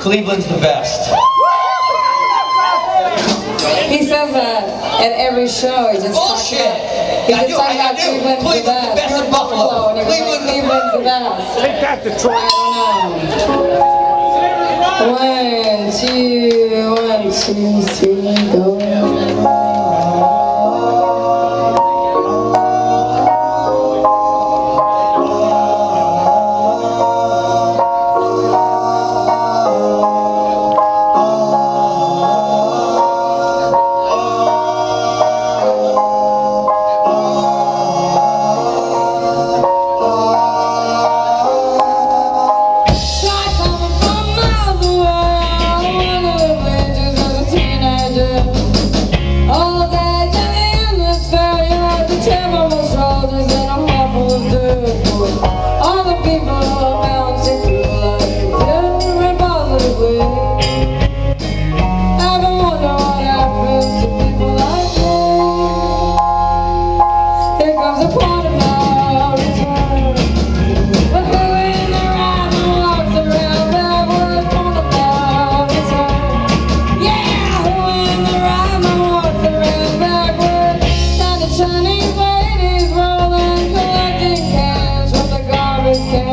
Cleveland's the best. He says that at every show. He just talks Bullshit. about, he I just do, talks I about do. Cleveland's, Cleveland's the the best. best in Buffalo. and he was like, Cleveland's the Cleveland's the best. Take that, Detroit. I don't know. One, two, one, two, three, go. I